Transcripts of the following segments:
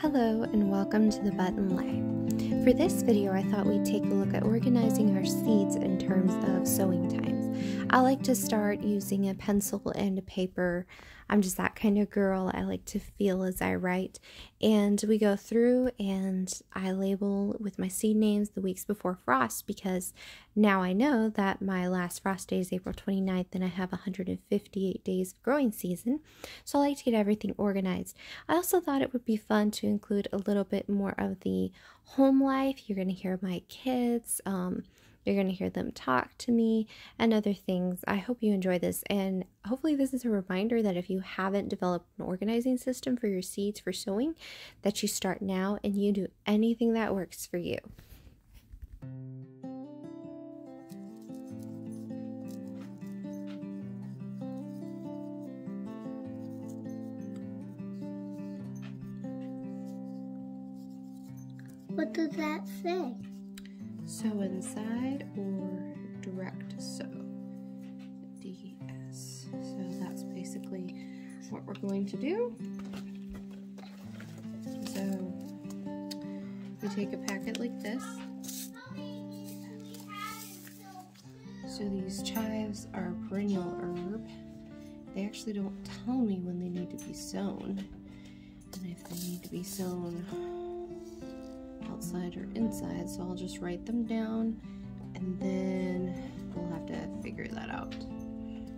Hello and welcome to the Button Life. For this video, I thought we'd take a look at organizing our seeds in terms of sowing times. I like to start using a pencil and a paper I'm just that kind of girl. I like to feel as I write. And we go through and I label with my seed names the weeks before frost because now I know that my last frost day is April 29th and I have 158 days of growing season. So I like to get everything organized. I also thought it would be fun to include a little bit more of the home life. You're going to hear my kids. Um, you're going to hear them talk to me and other things. I hope you enjoy this. And hopefully, this is a reminder that if you haven't developed an organizing system for your seeds for sowing, that you start now and you do anything that works for you. Does that say? Sow inside or direct sow. DS. So that's basically what we're going to do. So we take a packet like this. So these chives are perennial herb. They actually don't tell me when they need to be sown. And if they need to be sown outside or inside, so I'll just write them down and then we'll have to figure that out.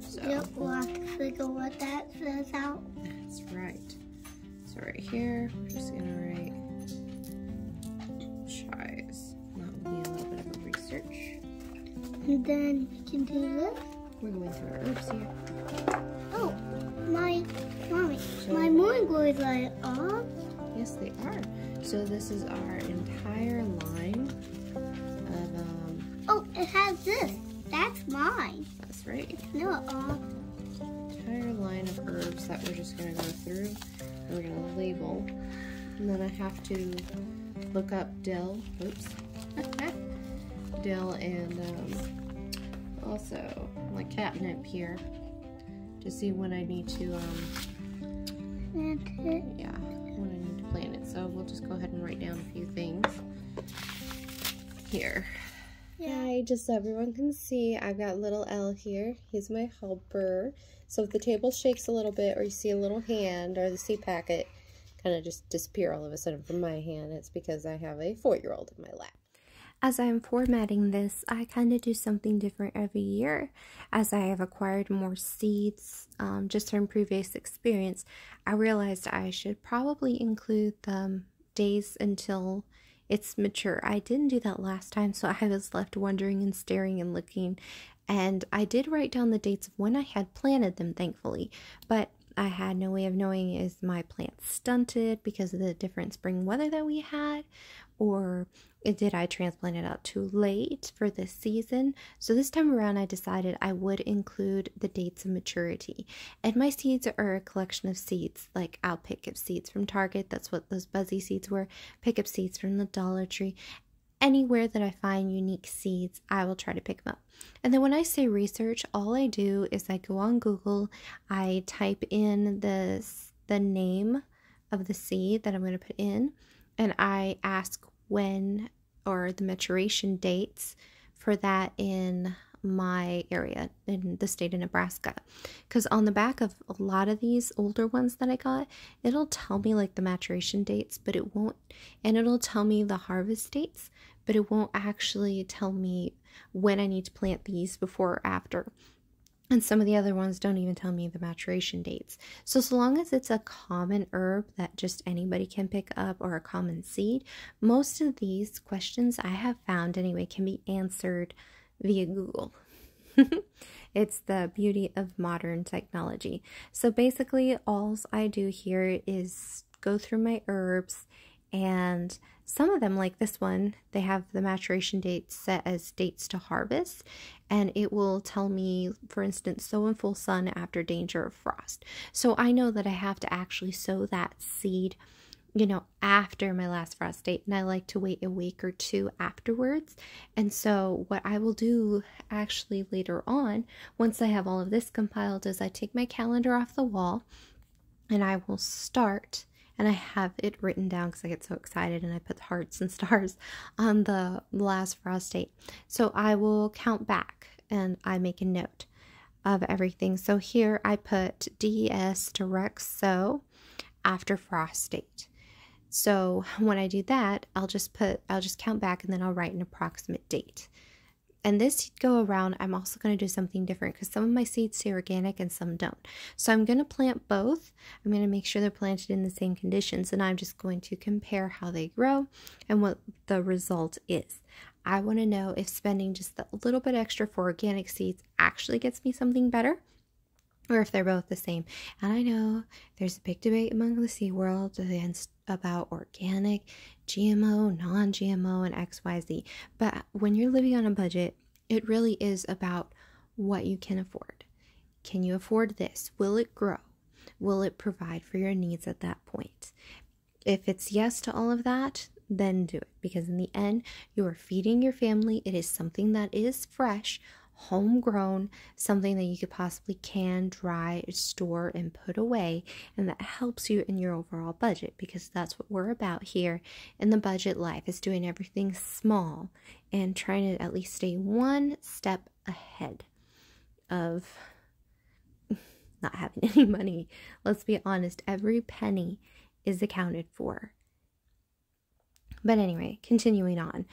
So yep, we'll have to figure what that says out. That's right. So right here, we're just gonna write chives. That will be a little bit of a research. And then we can do this. We're going through our herbs here. Oh, my mommy, so, my morning glories are off. Yes, they are. So this is our entire line of, um... Oh, it has this. That's mine. That's right. It's not off. Entire line of herbs that we're just going to go through. And we're going to label. And then I have to look up dill. Oops. dill and um, also like catnip here to see when I need to um, yeah So we'll just go ahead and write down a few things here. Yeah, just so everyone can see, I've got little L here. He's my helper. So if the table shakes a little bit or you see a little hand or the seed packet kind of just disappear all of a sudden from my hand, it's because I have a four-year-old in my lap. As I'm formatting this, I kind of do something different every year. As I have acquired more seeds um, just from previous experience, I realized I should probably include the days until it's mature. I didn't do that last time, so I was left wondering and staring and looking. And I did write down the dates of when I had planted them, thankfully, but I had no way of knowing is my plant stunted because of the different spring weather that we had, or did I transplant it out too late for this season? So this time around, I decided I would include the dates of maturity. And my seeds are a collection of seeds. Like I'll pick up seeds from Target, that's what those buzzy seeds were, pick up seeds from the Dollar Tree. Anywhere that I find unique seeds, I will try to pick them up. And then when I say research, all I do is I go on Google, I type in the, the name of the seed that I'm going to put in, and I ask when or the maturation dates for that in my area in the state of Nebraska. Because on the back of a lot of these older ones that I got, it'll tell me like the maturation dates, but it won't, and it'll tell me the harvest dates, but it won't actually tell me when I need to plant these before or after. And some of the other ones don't even tell me the maturation dates. So, so long as it's a common herb that just anybody can pick up or a common seed, most of these questions I have found anyway can be answered via Google. it's the beauty of modern technology. So, basically, all I do here is go through my herbs and some of them, like this one, they have the maturation dates set as dates to harvest, and it will tell me, for instance, sow in full sun after danger of frost. So I know that I have to actually sow that seed, you know, after my last frost date, and I like to wait a week or two afterwards. And so, what I will do actually later on, once I have all of this compiled, is I take my calendar off the wall and I will start and I have it written down because I get so excited and I put hearts and stars on the last frost date. So I will count back and I make a note of everything. So here I put DS direct sow after frost date. So when I do that, I'll just put, I'll just count back and then I'll write an approximate date. And this go around, I'm also going to do something different because some of my seeds say organic and some don't. So I'm going to plant both. I'm going to make sure they're planted in the same conditions and I'm just going to compare how they grow and what the result is. I want to know if spending just a little bit extra for organic seeds actually gets me something better or if they're both the same. And I know there's a big debate among the seed world about organic, GMO, non GMO, and XYZ. But when you're living on a budget, it really is about what you can afford. Can you afford this? Will it grow? Will it provide for your needs at that point? If it's yes to all of that, then do it because in the end, you are feeding your family. It is something that is fresh, homegrown, something that you could possibly can, dry, store, and put away, and that helps you in your overall budget because that's what we're about here in the budget life is doing everything small and trying to at least stay one step ahead of not having any money. Let's be honest, every penny is accounted for. But anyway, continuing on.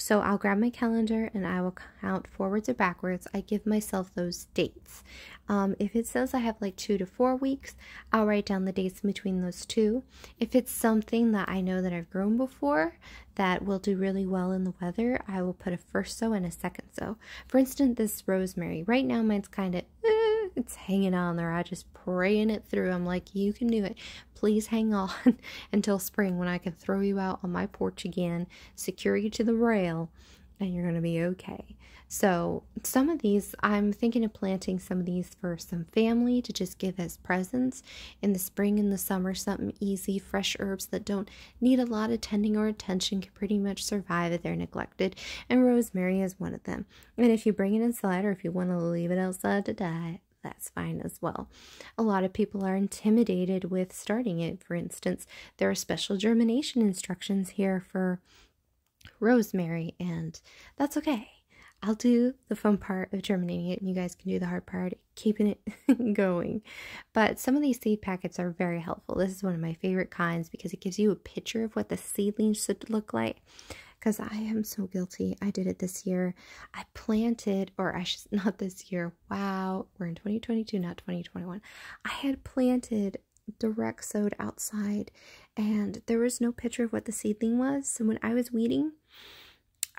So I'll grab my calendar and I will count forwards or backwards. I give myself those dates. Um, if it says I have like two to four weeks, I'll write down the dates between those two. If it's something that I know that I've grown before that will do really well in the weather, I will put a first sow and a second sow. For instance, this rosemary. Right now, mine's kind of, eh, it's hanging on there. I just praying it through. I'm like, you can do it. Please hang on until spring when I can throw you out on my porch again, secure you to the rail, and you're going to be okay. So, some of these, I'm thinking of planting some of these for some family to just give as presents in the spring and the summer. Something easy, fresh herbs that don't need a lot of tending or attention can pretty much survive if they're neglected. And rosemary is one of them. And if you bring it inside or if you want to leave it outside to die, that's fine as well. A lot of people are intimidated with starting it. For instance, there are special germination instructions here for rosemary, and that's okay. I'll do the fun part of germinating it, and you guys can do the hard part, keeping it going. But some of these seed packets are very helpful. This is one of my favorite kinds because it gives you a picture of what the seedlings should look like. Because I am so guilty. I did it this year. I planted, or I should not this year. Wow, we're in 2022, not 2021. I had planted direct sowed outside, and there was no picture of what the seedling was. So when I was weeding,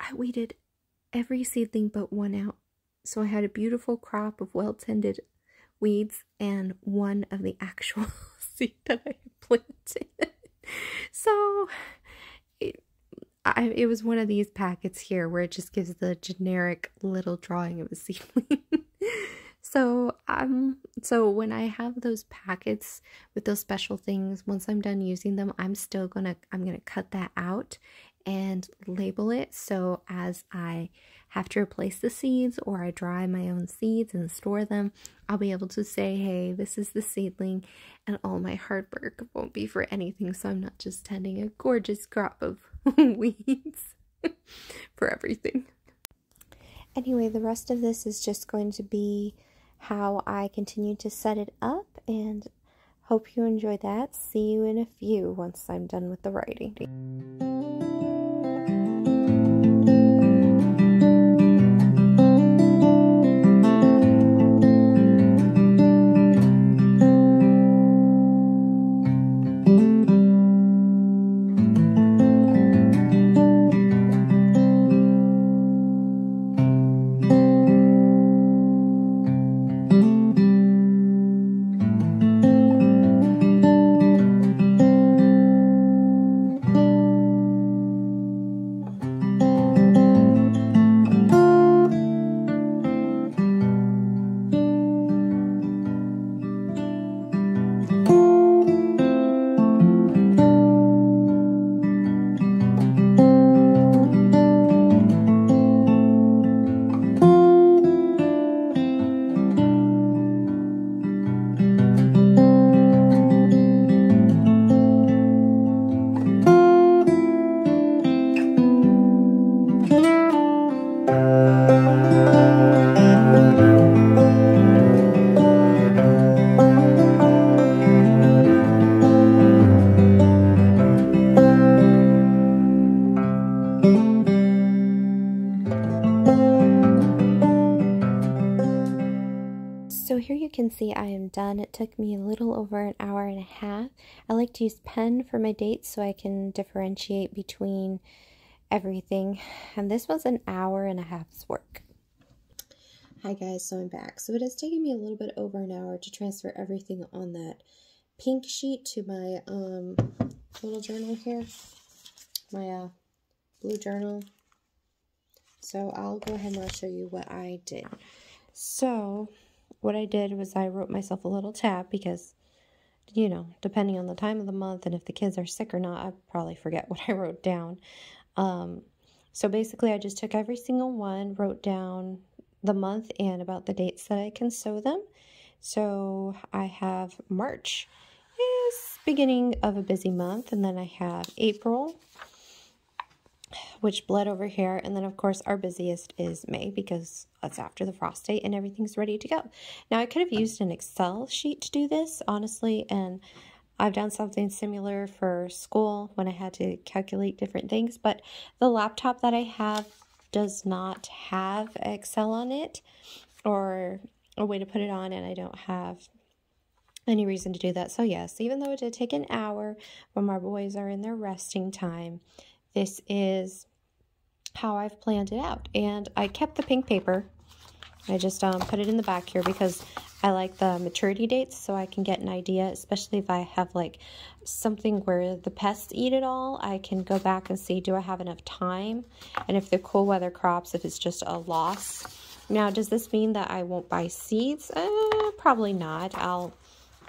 I weeded every seedling but one out. So I had a beautiful crop of well tended weeds and one of the actual seed that I planted. so I, it was one of these packets here where it just gives the generic little drawing of a seedling. so um so when I have those packets with those special things, once I'm done using them, I'm still gonna I'm gonna cut that out and label it so as I have to replace the seeds or I dry my own seeds and store them, I'll be able to say, hey, this is the seedling, and all my hard work won't be for anything. So I'm not just tending a gorgeous crop of weeds for everything. Anyway, the rest of this is just going to be how I continue to set it up and hope you enjoy that. See you in a few once I'm done with the writing. Can see I am done. It took me a little over an hour and a half. I like to use pen for my dates so I can differentiate between everything. And this was an hour and a half's work. Hi guys, so I'm back. So it has taken me a little bit over an hour to transfer everything on that pink sheet to my um, little journal here. My uh, blue journal. So I'll go ahead and I'll show you what I did. So what I did was I wrote myself a little tab because, you know, depending on the time of the month and if the kids are sick or not, I probably forget what I wrote down. Um, so basically, I just took every single one, wrote down the month and about the dates that I can sow them. So I have March is beginning of a busy month, and then I have April, which bled over here. And then, of course, our busiest is May because that's after the frost date and everything's ready to go. Now, I could have used an Excel sheet to do this, honestly, and I've done something similar for school when I had to calculate different things, but the laptop that I have does not have Excel on it or a way to put it on, and I don't have any reason to do that. So, yes, even though it did take an hour when my boys are in their resting time, this is how I've planned it out. And I kept the pink paper. I just um, put it in the back here because I like the maturity dates so I can get an idea, especially if I have like something where the pests eat it all. I can go back and see, do I have enough time? And if the cool weather crops, if it's just a loss. Now, does this mean that I won't buy seeds? Uh, probably not. I'll,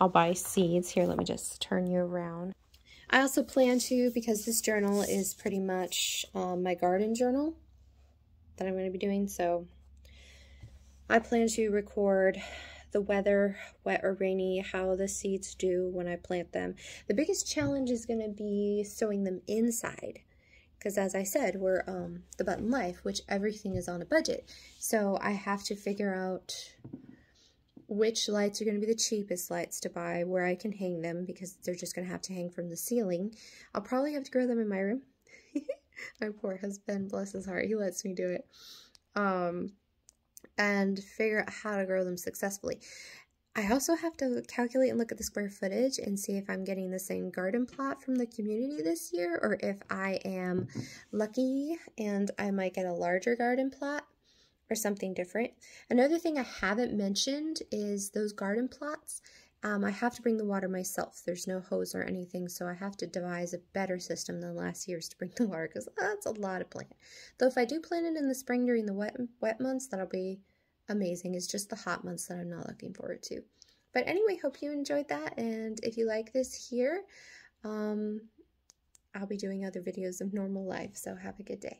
I'll buy seeds. Here, let me just turn you around. I also plan to, because this journal is pretty much um, my garden journal that I'm going to be doing, so I plan to record the weather, wet or rainy, how the seeds do when I plant them. The biggest challenge is going to be sowing them inside because as I said, we're um, the button life, which everything is on a budget. So I have to figure out which lights are going to be the cheapest lights to buy, where I can hang them, because they're just going to have to hang from the ceiling. I'll probably have to grow them in my room. my poor husband, bless his heart, he lets me do it. Um, and figure out how to grow them successfully. I also have to calculate and look at the square footage and see if I'm getting the same garden plot from the community this year or if I am lucky and I might get a larger garden plot or something different. Another thing I haven't mentioned is those garden plots. Um, I have to bring the water myself. There's no hose or anything, so I have to devise a better system than last year's to bring the water because that's a lot of plant. Though if I do plant it in the spring during the wet wet months, that'll be amazing. It's just the hot months that I'm not looking forward to. But anyway, hope you enjoyed that, and if you like this here, um, I'll be doing other videos of normal life, so have a good day.